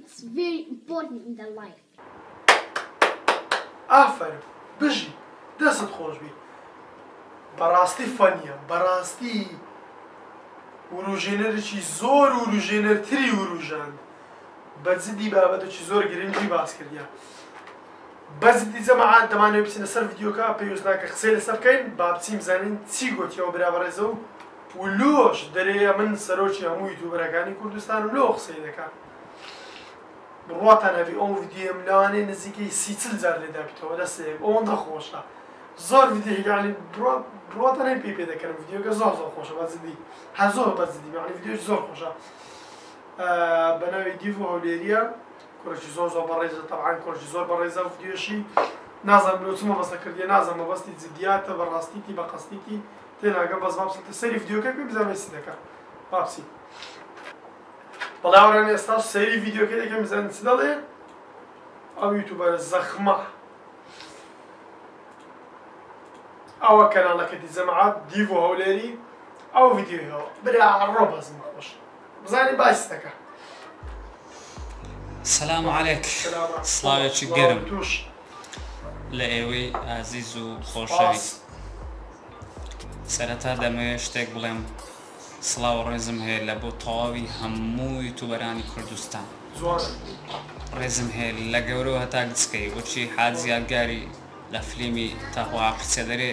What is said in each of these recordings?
It's very important in the life. ئافەرم بژی دەستت خۆشبی بەڕاستی فەنیە بەڕاستی وروژێنەرێکی زۆر وروژێنەرتری وروژاند بە جدی بابەتێکی زۆر گرنگی باس کردە بەزدی جەماعات دەمانەوە بچینە سەر ڤیدیۆکە پێویست ناکە قسەی لەسەر بکەین با بچیم زانین چی گۆتیەوە برا بەڕێزە و و لۆش دەرێ ئەمن سەرۆکی هەموو یوتوبەرەکانی کوردستانم لۆ قسەی دەکا بڕواتان هەبی ئەو ڤیدیۆم لەوانەیە نزیکەی سی چل جار لێ دابیتەوە دەسێک ئەوەندە خۆشە زۆر ڤیدیۆ یعنی بڕواتان هەی پێی پێ دەکەم ڤیدیۆکە زۆر زۆر خۆشە بە جدی هەر زۆر بە جدی یعنی ڤیدیۆش زۆر خۆشە بە ناوی دیڤ و هەولێریە کورەکی زۆر زۆر بەڕێزە تەعاان کۆرکی زۆر بەڕێزە و ڤیدیۆشی نازانم لۆ چمە بەسە کردی نازانم مەبەستی جدیاتە بەڕاستیتی بە قەستیتی تێناگەم بەس با بچیتە سەیری ڤیدیۆکەی پێ بزانم هەستی دەکا با بچین بەڵێ هاوڕێیان ئێستا سەیری ڤیدیۆکەی دەکەم بزانین چ دەڵێ ئەو یوتوبەرە زەخمە ئەوە کەناڵەکەتی جەماعات دیڤۆ هەولێری ئەو ڤیدیۆیەوە برا ڕۆ بەزم خۆش بزانین باسی دەکا سلام علیک سلام سڵاوێکی گەرم توش لە ئێوەی ئازیز و خۆشەویست. سەرەتا دەمەوێت شتێک بڵێم سڵاو و ڕێزم هەیە لە بۆ تەواوی هەموو یوتوبەرانی کوردستان ڕێزم هەیە لە گەورە و هەتا گچکەی بۆچی حاجی یادگاری لە فلیمی تەهوعە قیچەدەرێ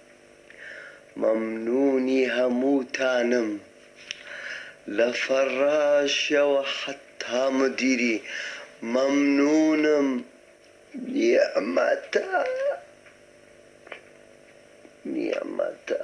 مەمنونی هەمووتانم لە فەڕاشەوە حەتا مدیری مەمنونم نیعمەتە نیعمەتە.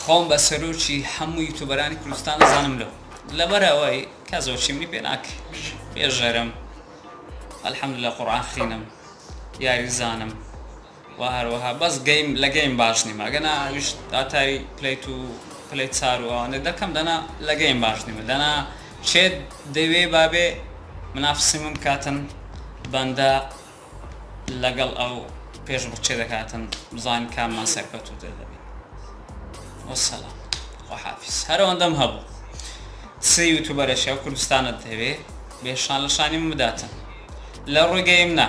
خۆم بە سەرۆکی هەموو یوتوبەرانی کوردستان ئەزانم لۆ؟ لەبەر ئەوەی کەس زۆرچی منی پێ ناکرێ بێژەرم الحمدللە قورئان خینم یاریزانم و هەروەها بەس گەیم لە گەیم باش نیم ئەگەنا ئەویش داتای پلەی تو پلەی چار و ئەوانە دەکەم دەنا لە گەیم باش نیمە دەنا چێت دەوێ بابێ منافسی من بکاتن بەندە لەگەڵ ئەو پێش بڕچێ دەکاتن بزانین کاممان سەرکەوتووتر دەبین وەسەلام خواحافیز هەر ئەوەندەم هەبوو سێ یوتوبەرەشی ئەو کوردستانت دەوێ بێ شان لە شانی من بداتن لە ڕووی گەیم نا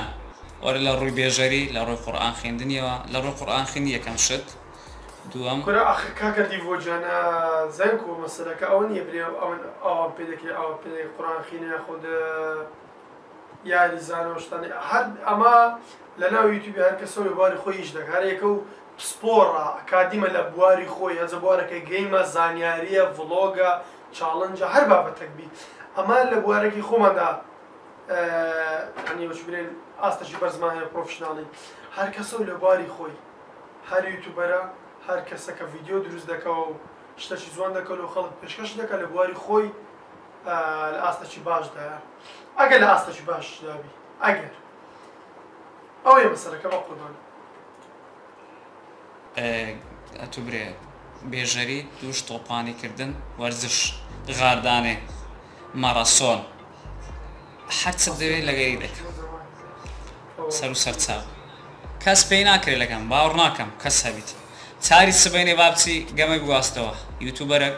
وەرە لە ڕووی بێژەری لە ڕووی قورئان خوێندنیەوە لە ڕووی قورئان خوێندنی یەکەم شت دووەم. کورە ئاخر کاکە دیڤۆ گیان ئە زانکۆ مەسەلەکە ئەوە نیە برێ ئەوەن ئاوام پێ دەکرێ ئاوام پێ دەکرێ قورئان خینە یاخود. یاریزانەوە شتانی هەر ئەمە لە ناو یوتیوبی هەر کەسەو لە بواری خۆی ئیش دەکا هەر یەکەو پسپۆڕە ئەکادیمە لە بواری خۆی هەزە بوارەکەی گەیمە زانیاریە ڤڵۆگە چاڵنجە هەر بابەتەک بی ئەمە لە بوارەکی خۆماندا ئەنیوەش برێن ئاستەشی بەرزمان هەیە پرۆفشنناڵی هەر کەسەو لە بواری خۆی هەر یوتوبەرە هەر کەسەکە ڤیددیو دروست دەکەەوە و شتەشی زۆن دەکەن و خەڵک پێشکەش دەکە لە بواری خۆی لە ئاستەکی باشدایە ئەگەر لە ئاستەکی باشدابی ئەگەر ئەوەیە مەسەرەکە بە قوربان ئەتو برێ بێژەری دووش تۆپانی کردن وەرزش غاردانێ ماراسۆن حەچە دەوێ لەگەری دەکەم سەر و سەرچاو کەس پێی ناکرێت لەگەم باوڕ ناکەم کەس هەبیت چاری سبینێ بابچی گەمە بواستەوە یوتوبەرەک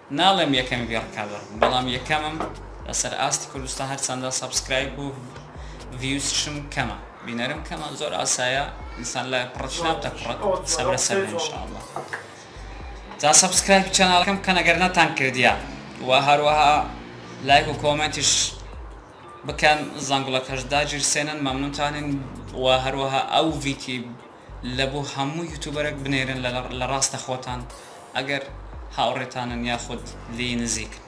ناڵێم یەکەمی بێ ڕکابەر بووم بەڵام یەکەمم لەسەر ئاستی کوردستان هەرچەندە سەبسکرایب و ڤیوزشم کەمە بینەرم کەمە زۆر ئاسایە ئینسان لە پڕە چناپ دەکڕێت سەبرە لەسەر بێ انشاءاللە جا سەبسکرایب چەناڵەکەم بکەن ئەگەر نەتان کردیە و هەروەها لایک و کۆمێنتیش بکەن زەنگوڵەکەش داگیرسێنن مەمنونتانین و هەروەها ئەو ڤیتی لە بۆ هەموو یوتوبەرەک بنێرن لە ڕاستە خۆتان ئەگەر هاوڕێتانن یاخود لێی نزیکن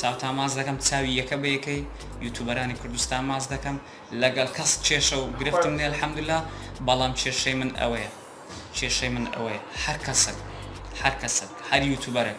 چاوتان ماچ دەکەم چاوی یەکە بە یەکەی یوتوبەرانی کوردستان ماچ دەکەم لەگەڵ کەس کێشە و گرفتم نیە الحمدللە بەڵام کێشەی من ئەوەیە کێشەی من ئەوەیە هەر کەسەک هەر کەسەک هەر یوتوبەرەک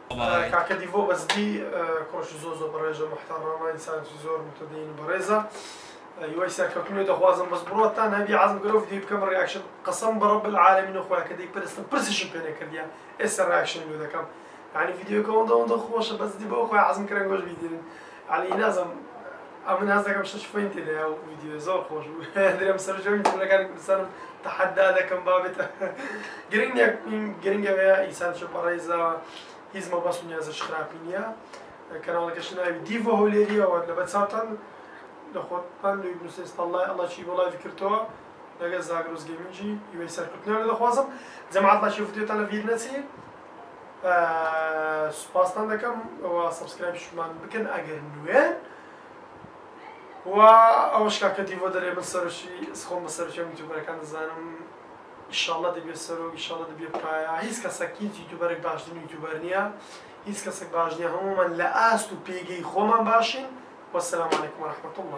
کاکە دیڤۆ بەجدی کۆش زۆر زۆر بەڕێژە موحتەڕەمە ئینسانێکی زۆر موتەدەین و بەڕێزە یوای سەرکەوتن لێ دەخوازم بەس بڕۆ تا نەبی عەزم گرۆ ڤیدیۆی بکەم ڕیاکشن قەسەم بە ڕەب العالمین و خۆیان کە دەیپەرستم پرسیشم پێ نەکردیان ئێستا ڕیاکشن لێ دەکەم یعنی ڤیدیۆکە ئەوەندە ئەوەندە خۆشە بەجدی بەو خۆی عەزم کرێنگۆش بیدێنن عەلی نازم ئەمن هەست دەکەم شەش پۆینت تێدایە ئەو ڤیدیۆیە زۆر خۆش بوو درێم سەرجەمی جملەکانی کوردستانم تەحەدا دەکەم بابێتە گرنگ نیە گرنگە بێ ئینسان چۆ بەڕێزە هیچ مەبەست نیازش خراپی نییە کەناڵەکەش ناوی دیڤۆ هەولێریەوە لە بەچاتان لە خۆتان لێ نووسێستا الله الله چی بۆ لایڤ کردەوە لەگەر زاگرۆز گەمینجی هیوای سەرکردنیان لە دەخوازم جەماعەت لاشی ڤیدیۆتان لە بیر نەچێت سوپاستان دەکەم و سەبسکرایبشمان بکەن ئەگەر نوێن و ئەوەش کاکە دیڤۆ دەرێ من سەرۆکی خۆم بە سەرۆکی یوتیوبەرەکان دەزانم ئیشاڵە دەبێت سەرۆک ئیشاڵە دەبێت پایە هیچ کەسەک هیچ یوتیوبەرێک باشتر یوتیوبەر نییە هیچ کەسێک باش نییە هەمومان لە ئاست و پێگەی خۆمان باشین وەسەلام علیکم ورحمة الله